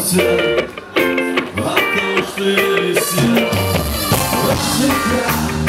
солнце, от того, что я висел. Всегда